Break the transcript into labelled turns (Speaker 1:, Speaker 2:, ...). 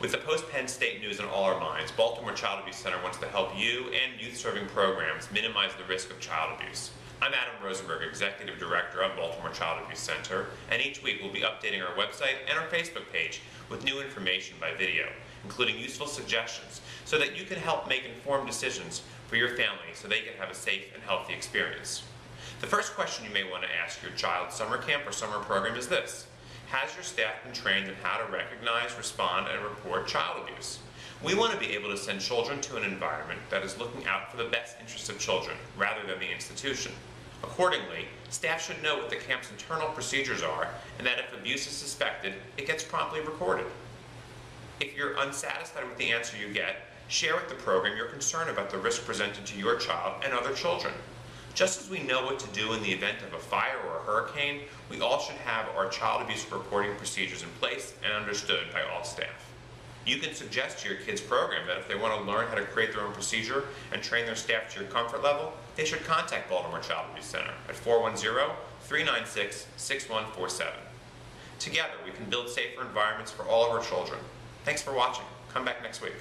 Speaker 1: With the post-Penn State news in all our minds, Baltimore Child Abuse Center wants to help you and youth-serving programs minimize the risk of child abuse. I'm Adam Rosenberg, Executive Director of Baltimore Child Abuse Center, and each week we'll be updating our website and our Facebook page with new information by video, including useful suggestions, so that you can help make informed decisions for your family so they can have a safe and healthy experience. The first question you may want to ask your child's summer camp or summer program is this. Has your staff been trained in how to recognize, respond, and report child abuse? We want to be able to send children to an environment that is looking out for the best interests of children, rather than the institution. Accordingly, staff should know what the camp's internal procedures are, and that if abuse is suspected, it gets promptly recorded. If you're unsatisfied with the answer you get, share with the program your concern about the risk presented to your child and other children. Just as we know what to do in the event of a fire or a hurricane, we all should have our child abuse reporting procedures in place and understood by all staff. You can suggest to your kids' program that if they want to learn how to create their own procedure and train their staff to your comfort level, they should contact Baltimore Child Abuse Center at 410-396-6147. Together, we can build safer environments for all of our children. Thanks for watching. Come back next week.